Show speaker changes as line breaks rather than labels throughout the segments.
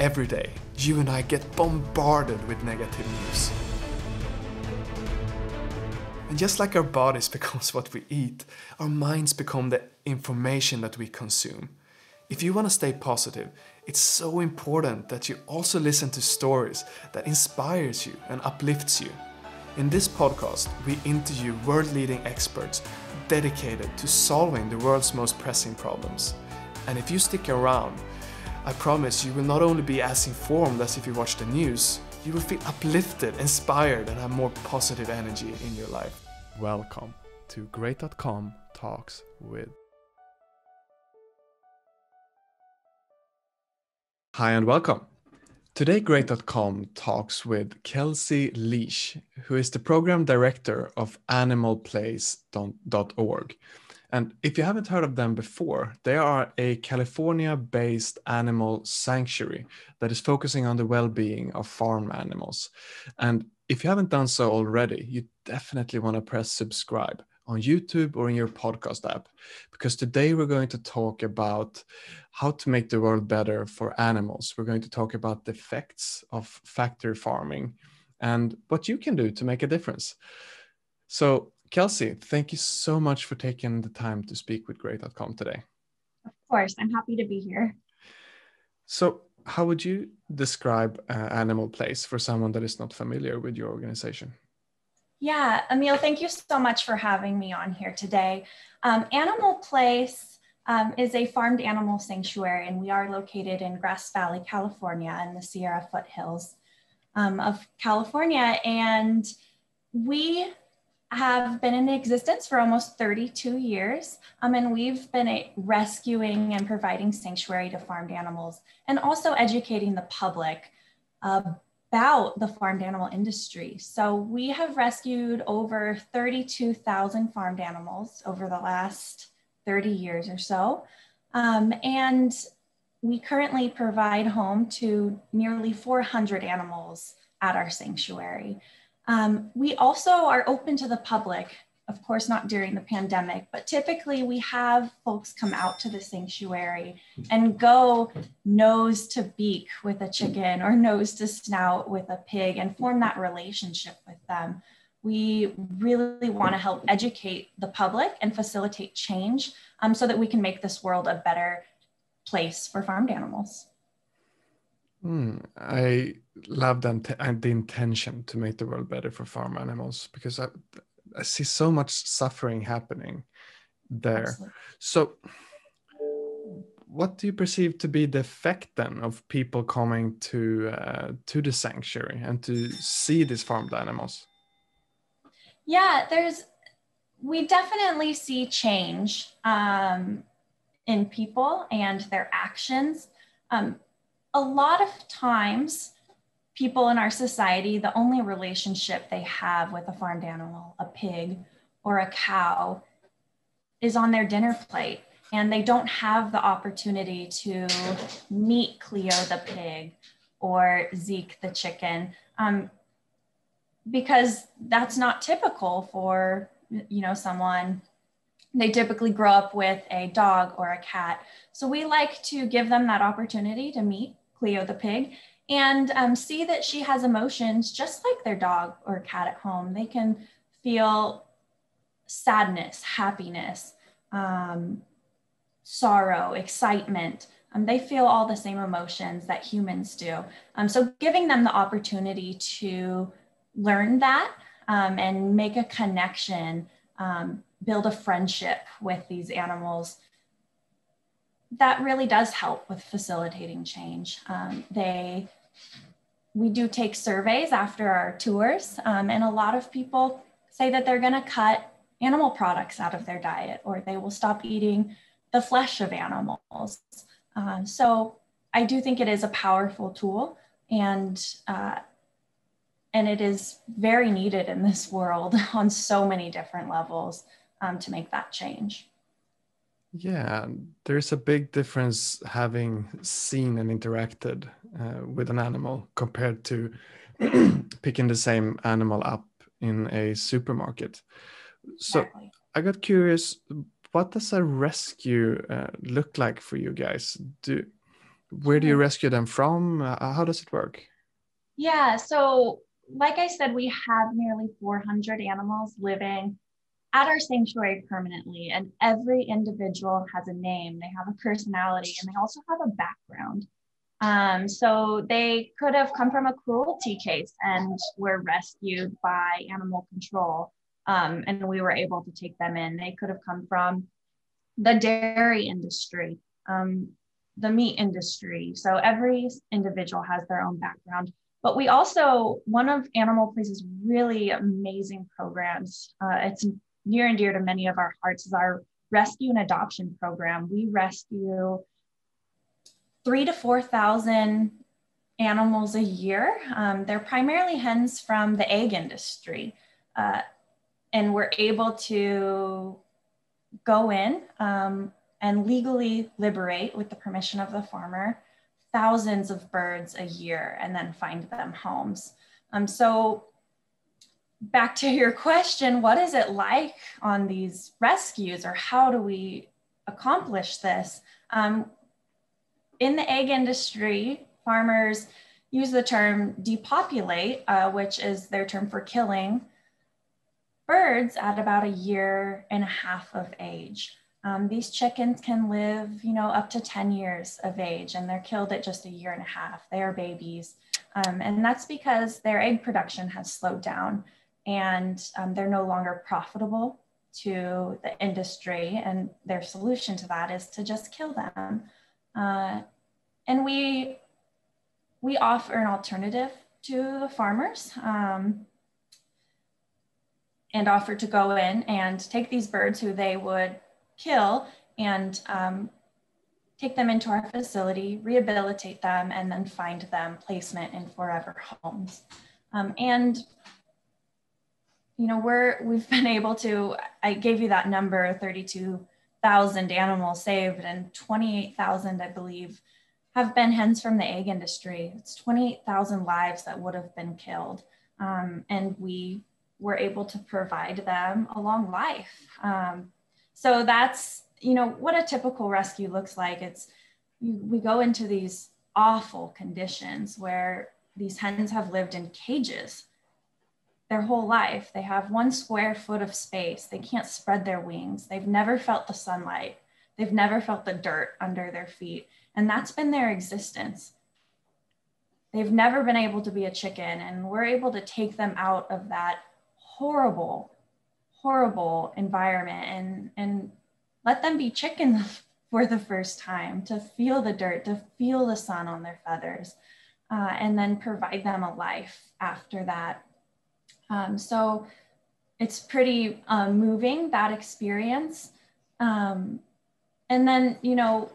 Every day, you and I get bombarded with negative news. And just like our bodies becomes what we eat, our minds become the information that we consume. If you want to stay positive, it's so important that you also listen to stories that inspires you and uplifts you. In this podcast, we interview world-leading experts dedicated to solving the world's most pressing problems. And if you stick around, I promise you will not only be as informed as if you watch the news, you will feel uplifted, inspired, and have more positive energy in your life. Welcome to Great.com Talks with. Hi, and welcome. Today, Great.com talks with Kelsey Leash, who is the program director of animalplace.org. And if you haven't heard of them before, they are a California based animal sanctuary that is focusing on the well being of farm animals. And if you haven't done so already, you definitely want to press subscribe on YouTube or in your podcast app, because today we're going to talk about how to make the world better for animals. We're going to talk about the effects of factory farming and what you can do to make a difference. So, Kelsey, thank you so much for taking the time to speak with Great.com today.
Of course, I'm happy to be here.
So, how would you describe uh, Animal Place for someone that is not familiar with your organization?
Yeah, Emil, thank you so much for having me on here today. Um, Animal Place um, is a farmed animal sanctuary, and we are located in Grass Valley, California, in the Sierra foothills um, of California. And we have been in existence for almost 32 years, um, and we've been rescuing and providing sanctuary to farmed animals and also educating the public about the farmed animal industry. So we have rescued over 32,000 farmed animals over the last 30 years or so. Um, and we currently provide home to nearly 400 animals at our sanctuary. Um, we also are open to the public, of course, not during the pandemic, but typically we have folks come out to the sanctuary and go nose to beak with a chicken or nose to snout with a pig and form that relationship with them. We really want to help educate the public and facilitate change um, so that we can make this world a better place for farmed animals.
Mm, I love the, the intention to make the world better for farm animals because I, I see so much suffering happening there. Absolutely. So, what do you perceive to be the effect then of people coming to uh, to the sanctuary and to see these farmed animals?
Yeah, there's we definitely see change um, in people and their actions. Um, a lot of times, people in our society, the only relationship they have with a farmed animal, a pig or a cow, is on their dinner plate. And they don't have the opportunity to meet Cleo the pig or Zeke the chicken um, because that's not typical for you know someone. They typically grow up with a dog or a cat. So we like to give them that opportunity to meet Cleo the pig, and um, see that she has emotions just like their dog or cat at home. They can feel sadness, happiness, um, sorrow, excitement. Um, they feel all the same emotions that humans do. Um, so, giving them the opportunity to learn that um, and make a connection, um, build a friendship with these animals that really does help with facilitating change. Um, they, we do take surveys after our tours, um, and a lot of people say that they're going to cut animal products out of their diet or they will stop eating the flesh of animals. Uh, so I do think it is a powerful tool, and uh, and it is very needed in this world on so many different levels um, to make that change.
Yeah, there's a big difference having seen and interacted uh, with an animal compared to picking the same animal up in a supermarket. So exactly. I got curious, what does a rescue uh, look like for you guys? Do where do you rescue them from? Uh, how does it work?
Yeah, so like I said, we have nearly 400 animals living at our sanctuary permanently, and every individual has a name, they have a personality, and they also have a background. Um, so they could have come from a cruelty case and were rescued by animal control, um, and we were able to take them in. They could have come from the dairy industry, um, the meat industry. So every individual has their own background. But we also, one of Animal Place's really amazing programs, uh, it's near and dear to many of our hearts, is our rescue and adoption program. We rescue three to 4,000 animals a year. Um, they're primarily hens from the egg industry. Uh, and we're able to go in um, and legally liberate, with the permission of the farmer, thousands of birds a year and then find them homes. Um, so back to your question, what is it like on these rescues or how do we accomplish this? Um, in the egg industry, farmers use the term depopulate, uh, which is their term for killing birds at about a year and a half of age. Um, these chickens can live, you know, up to 10 years of age and they're killed at just a year and a half. They are babies. Um, and that's because their egg production has slowed down and um, they're no longer profitable to the industry. And their solution to that is to just kill them. Uh, and we, we offer an alternative to the farmers um, and offer to go in and take these birds who they would kill and um, take them into our facility, rehabilitate them, and then find them placement in forever homes. Um, and you know, we're we've been able to. I gave you that number, thirty-two thousand animals saved, and twenty-eight thousand, I believe, have been hens from the egg industry. It's twenty-eight thousand lives that would have been killed, um, and we were able to provide them a long life. Um, so that's, you know, what a typical rescue looks like. It's, we go into these awful conditions where these hens have lived in cages their whole life. They have one square foot of space. They can't spread their wings. They've never felt the sunlight. They've never felt the dirt under their feet. And that's been their existence. They've never been able to be a chicken. And we're able to take them out of that horrible horrible environment and and let them be chickens for the first time to feel the dirt to feel the sun on their feathers uh, and then provide them a life after that um, so it's pretty uh, moving that experience um, and then you know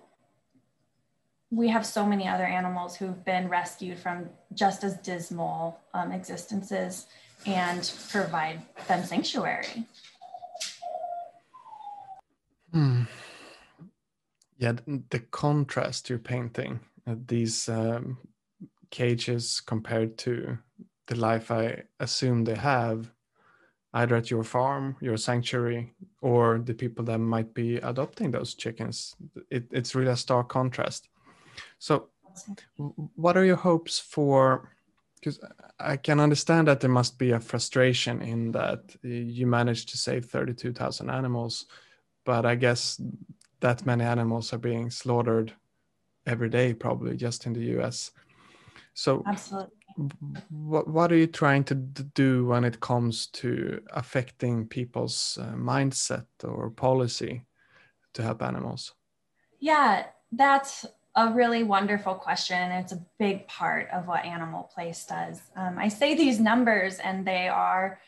we have so many other animals who've been rescued from just as dismal um, existences and provide them sanctuary.
Hmm. Yeah, the contrast you're painting, uh, these um, cages compared to the life I assume they have, either at your farm, your sanctuary, or the people that might be adopting those chickens. It, it's really a stark contrast. So, what are your hopes for because I can understand that there must be a frustration in that you managed to save 32,000 animals, but I guess that many animals are being slaughtered every day, probably just in the US. So,
absolutely.
What, what are you trying to do when it comes to affecting people's uh, mindset or policy to help animals?
Yeah, that's a really wonderful question. It's a big part of what Animal Place does. Um, I say these numbers, and they are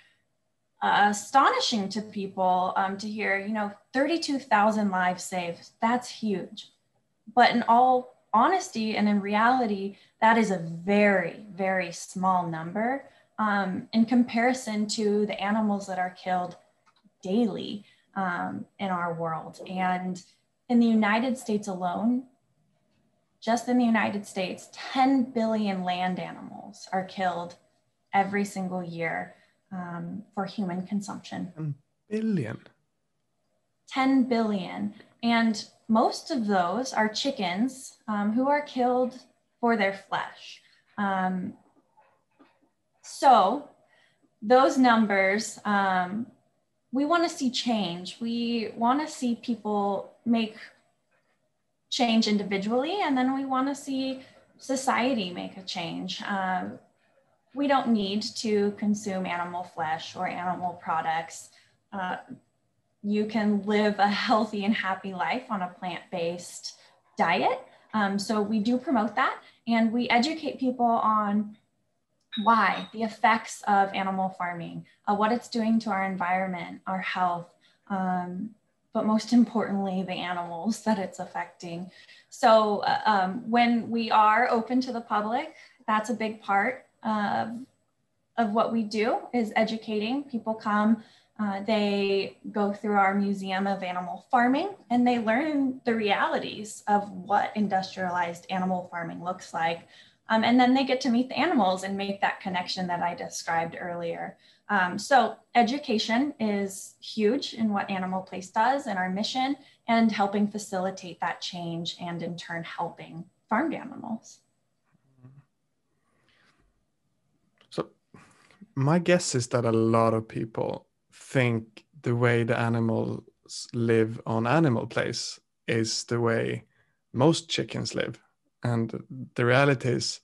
uh, astonishing to people um, to hear. You know, 32,000 lives saved. That's huge. But in all honesty and in reality, that is a very, very small number um, in comparison to the animals that are killed daily um, in our world. And in the United States alone, just in the United States, 10 billion land animals are killed every single year um, for human consumption.
10 billion?
10 billion. And most of those are chickens um, who are killed for their flesh. Um, so those numbers, um, we want to see change. We want to see people make change individually, and then we want to see society make a change. Um, we don't need to consume animal flesh or animal products. Uh, you can live a healthy and happy life on a plant based diet. Um, so we do promote that and we educate people on why, the effects of animal farming, uh, what it's doing to our environment, our health, um, but most importantly, the animals that it's affecting. So uh, um, when we are open to the public, that's a big part of, of what we do is educating. People come, uh, they go through our Museum of Animal Farming and they learn the realities of what industrialized animal farming looks like. Um, and then they get to meet the animals and make that connection that I described earlier. Um, so education is huge in what Animal Place does and our mission and helping facilitate that change and in turn helping farmed animals.
So my guess is that a lot of people think the way the animals live on Animal Place is the way most chickens live. And the reality is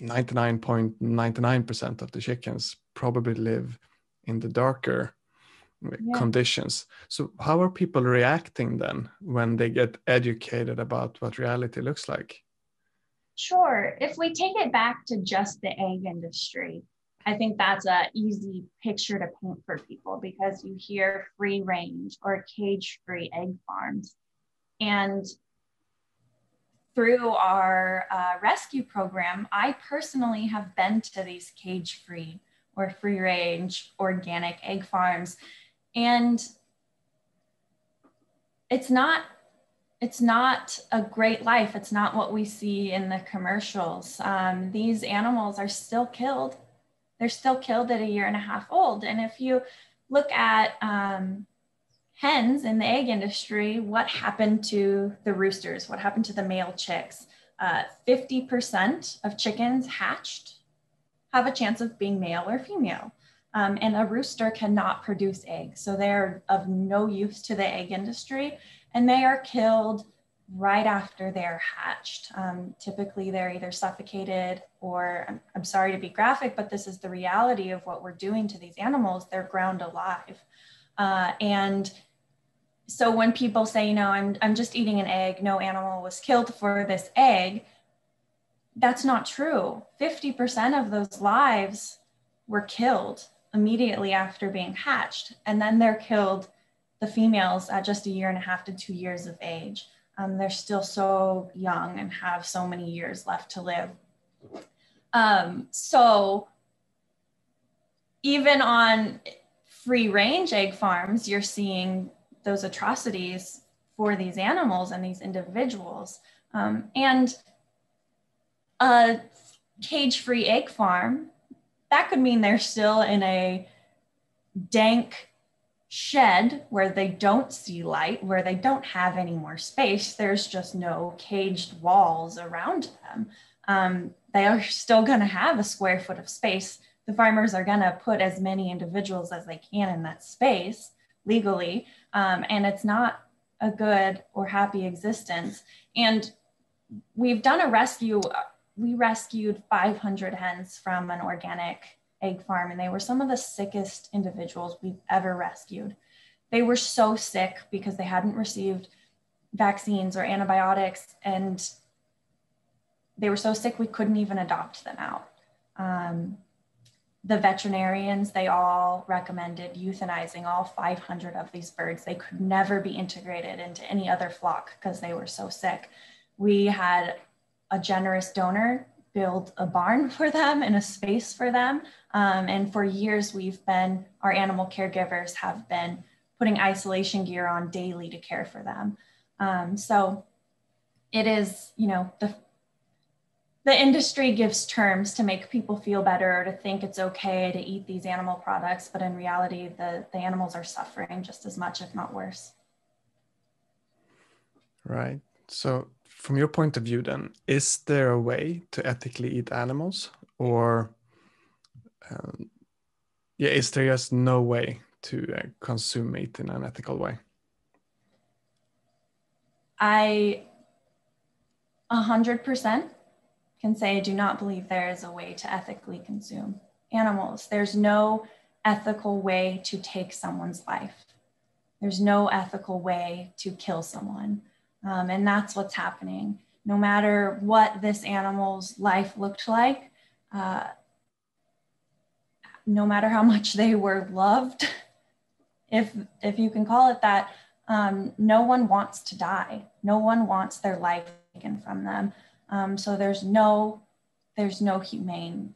99.99% of the chickens probably live in the darker yeah. conditions. So, how are people reacting then when they get educated about what reality looks like?
Sure. If we take it back to just the egg industry, I think that's a easy picture to paint for people because you hear free range or cage free egg farms. And through our uh, rescue program, I personally have been to these cage free or free range organic egg farms. And it's not it's not a great life. It's not what we see in the commercials. Um, these animals are still killed. They're still killed at a year and a half old. And if you look at um, hens in the egg industry, what happened to the roosters? What happened to the male chicks? Uh, 50% of chickens hatched have a chance of being male or female. Um, and a rooster cannot produce eggs. So they're of no use to the egg industry and they are killed right after they're hatched. Um, typically, they're either suffocated or, I'm, I'm, sorry to be graphic, but this is the reality of what we're doing to these animals. They're ground alive. Uh, and so when people say, you know, I'm, I'm just eating an egg, no animal was killed for this egg, that's not true. 50% of those lives were killed immediately after being hatched. And then they're killed, the females, at just a year and a half to two years of age. Um, they're still so young and have so many years left to live. Um, so even on free range egg farms, you're seeing those atrocities for these animals and these individuals. Um, and a cage free egg farm, that could mean they're still in a dank shed where they don't see light, where they don't have any more space. There's just no caged walls around them. Um, they are still going to have a square foot of space. The farmers are going to put as many individuals as they can in that space legally um, and it's not a good or happy existence. And we've done a rescue. We rescued 500 hens from an organic egg farm, and they were some of the sickest individuals we've ever rescued. They were so sick because they hadn't received vaccines or antibiotics, and they were so sick we couldn't even adopt them out. Um, the veterinarians, they all recommended euthanizing all 500 of these birds. They could never be integrated into any other flock because they were so sick. We had a generous donor build a barn for them and a space for them. Um, and for years, we've been, our animal caregivers have been putting isolation gear on daily to care for them. Um, so it is, you know, the the industry gives terms to make people feel better or to think it's okay to eat these animal products, but in reality, the, the animals are suffering just as much, if not worse.
Right. So, from your point of view, then, is there a way to ethically eat animals, or um, yeah, is there just no way to uh, consume meat in an ethical way?
I 100% can say I do not believe there is a way to ethically consume animals. There's no ethical way to take someone's life. There's no ethical way to kill someone. Um, and that's what's happening. No matter what this animal's life looked like, uh, no matter how much they were loved, if, if you can call it that, um, no one wants to die. No one wants their life taken from them. Um, so there's no, there's no humane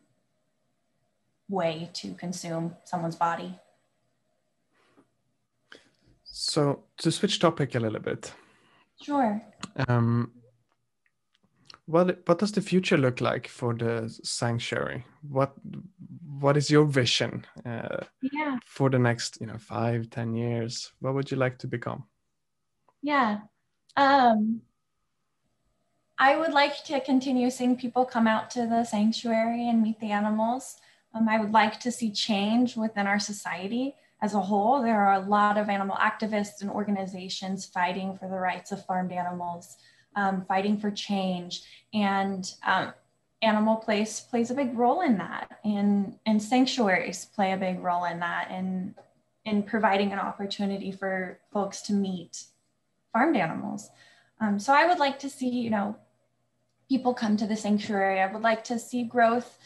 way to consume someone's body.
So to switch topic a little bit.
Sure. Um,
what what does the future look like for the sanctuary? What what is your vision uh, yeah. for the next you know five ten years? What would you like to become?
Yeah, um, I would like to continue seeing people come out to the sanctuary and meet the animals. Um, I would like to see change within our society as a whole. There are a lot of animal activists and organizations fighting for the rights of farmed animals, um, fighting for change, and um, Animal Place plays a big role in that, and, and sanctuaries play a big role in that, and in providing an opportunity for folks to meet farmed animals. Um, so I would like to see, you know, people come to the sanctuary. I would like to see growth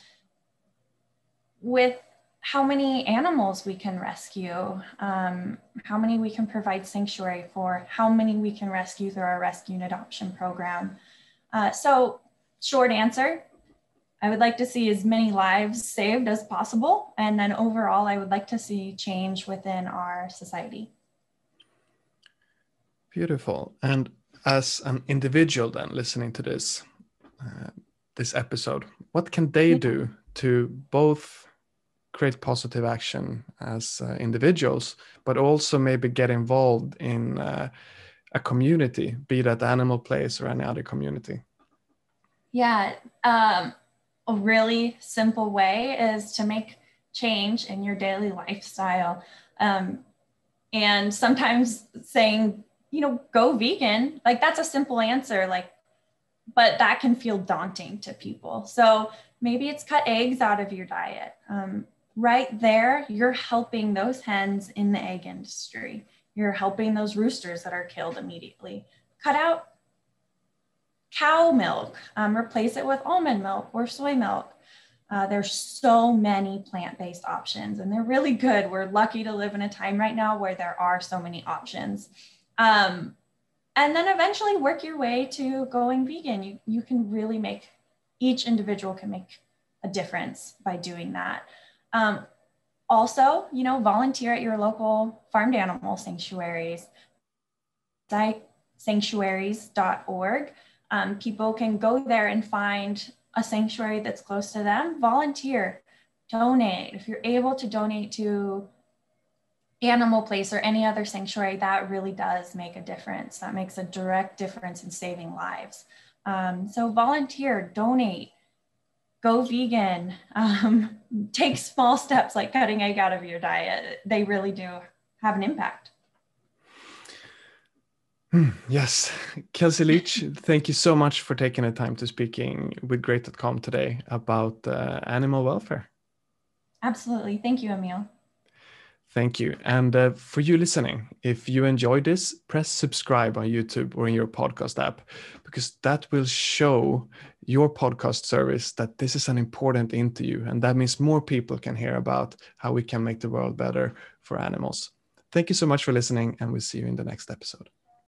with how many animals we can rescue, um, how many we can provide sanctuary for, how many we can rescue through our rescue and adoption program. Uh, so, short answer I would like to see as many lives saved as possible. And then overall, I would like to see change within our society.
Beautiful. And as an individual, then listening to this, uh, this episode, what can they do to both create positive action as uh, individuals, but also maybe get involved in uh, a community, be that animal place or any other community?
Yeah, um, a really simple way is to make change in your daily lifestyle. Um, and sometimes saying, you know, go vegan, like that's a simple answer. Like but that can feel daunting to people. So maybe it's cut eggs out of your diet. Um, right there, you're helping those hens in the egg industry. You're helping those roosters that are killed immediately. Cut out cow milk, um, replace it with almond milk or soy milk. Uh, there's so many plant-based options and they're really good. We're lucky to live in a time right now where there are so many options. Um, and then eventually work your way to going vegan. You, you can really make, each individual can make a difference by doing that. Um, also, you know, volunteer at your local farmed animal sanctuaries, sanctuaries.org. Um, people can go there and find a sanctuary that's close to them, volunteer, donate. If you're able to donate to animal place or any other sanctuary, that really does make a difference. That makes a direct difference in saving lives. Um, so volunteer, donate, go vegan, um, take small steps like cutting egg out of your diet. They really do have an impact.
Hmm, yes, Kelsey Leach, thank you so much for taking the time to speaking with Great.com today about uh, animal welfare.
Absolutely. Thank you, Emil.
Thank you. And uh, for you listening, if you enjoyed this, press subscribe on YouTube or in your podcast app, because that will show your podcast service that this is an important interview. And that means more people can hear about how we can make the world better for animals. Thank you so much for listening, and we'll see you in the next episode.